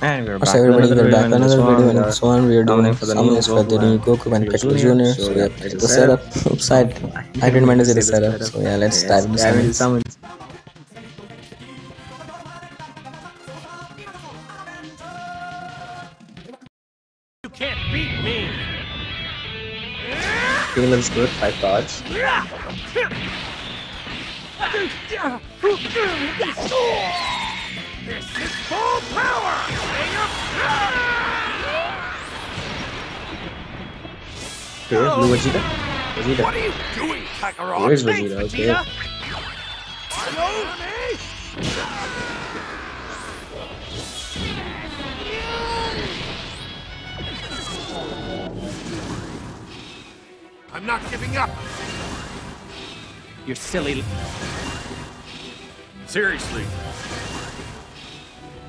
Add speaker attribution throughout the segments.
Speaker 1: And we're
Speaker 2: What's
Speaker 1: back
Speaker 2: up
Speaker 1: with
Speaker 2: everybody, we're back with another video
Speaker 1: and
Speaker 2: and this one uh, we are doing
Speaker 1: nominating for the
Speaker 2: some
Speaker 1: new
Speaker 2: is for the new
Speaker 1: Goku
Speaker 2: Goku and
Speaker 1: and
Speaker 2: Piccolo
Speaker 1: Junior.
Speaker 2: Jr.
Speaker 1: So,
Speaker 2: So
Speaker 1: yeah,
Speaker 2: yeah,
Speaker 1: it's a
Speaker 2: the setup, side, I didn't mind to say the setup, so yeah, let's dive into
Speaker 1: dive into
Speaker 2: summons.
Speaker 1: summons.
Speaker 3: You can't beat me!
Speaker 1: Caleb's good, five cards.
Speaker 3: This
Speaker 1: Okay, blue Vegeta.
Speaker 3: What
Speaker 1: Vegeta.
Speaker 3: are you doing, Kakarot?
Speaker 1: Where's
Speaker 3: Thanks,
Speaker 1: Vegeta? Okay.
Speaker 3: I'm not giving up! You're silly. Seriously.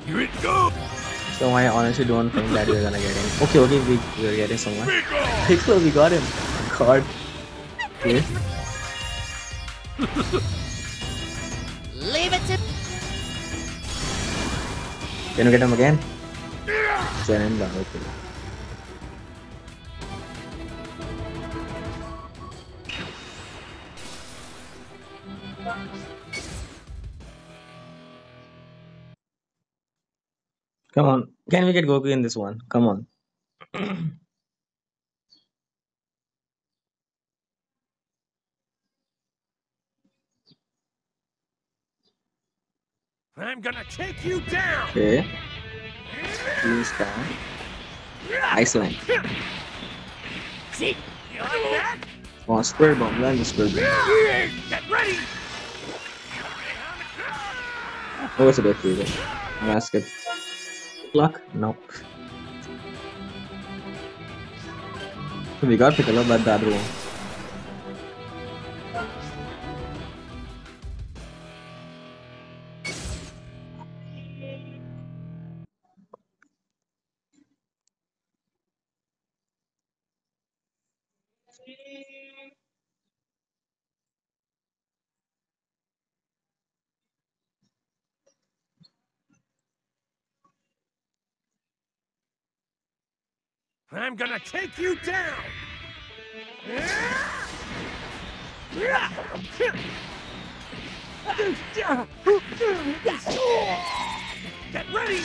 Speaker 3: Here it goes!
Speaker 1: So I honestly don't think that we're gonna get him. Okay, okay, we, we're getting someone. Piccolo, we got him. God. Okay.
Speaker 4: Leave it to
Speaker 1: Can you get him again? Zen okay. Come on. Can we get Goku in this one? Come on.
Speaker 3: I'm gonna take you down!
Speaker 1: Okay. Please down. Iceland.
Speaker 3: See? You like that?
Speaker 1: Oh, Square Bomb. Land the Square Bomb.
Speaker 3: Get ready!
Speaker 1: What was it that freedom? Basket. Luck? Nope. We got Piccolo, but the other one.
Speaker 3: I'm gonna take you down! Get ready!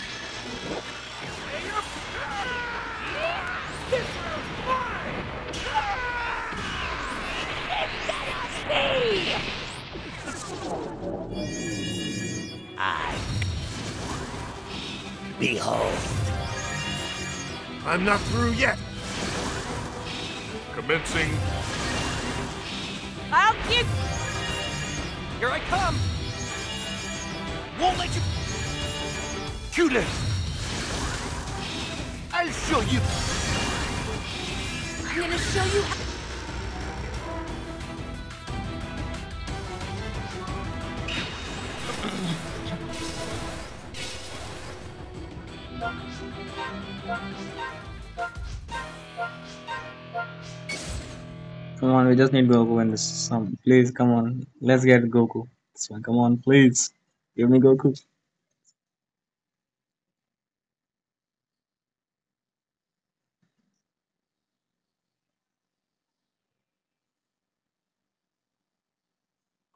Speaker 4: I. Behold.
Speaker 3: I'm not through yet. Commencing.
Speaker 4: I'll give.
Speaker 3: Here I come. Won't let you. Cutest. I'll show you.
Speaker 4: I'm gonna show you.
Speaker 1: Come on, we just need Goku in this. Some, please, come on. Let's get Goku. This one, come on, please. Give me Goku.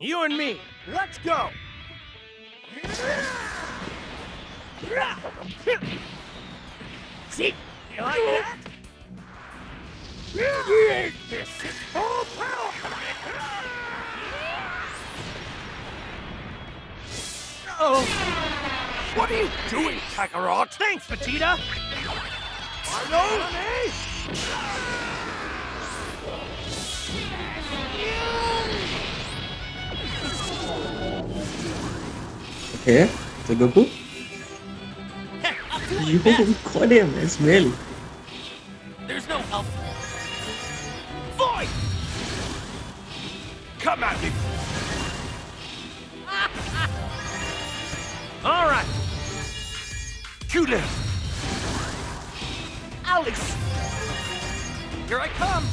Speaker 3: You and me. Let's go. See? You like that? This is full power. Oh. What are you doing, Kakarot? Thanks, Vegeta. Follow me.
Speaker 1: Okay, so Goku. You
Speaker 4: it best.
Speaker 1: got him. It's Mel.
Speaker 3: Cutest. Alex. Here I come.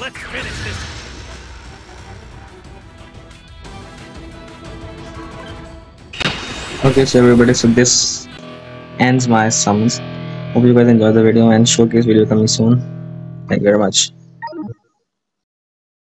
Speaker 3: Let's finish this.
Speaker 1: Okay, so everybody, so this ends my summons. Hope you guys enjoyed the video and showcase video coming soon. Thank you very much.